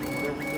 chưa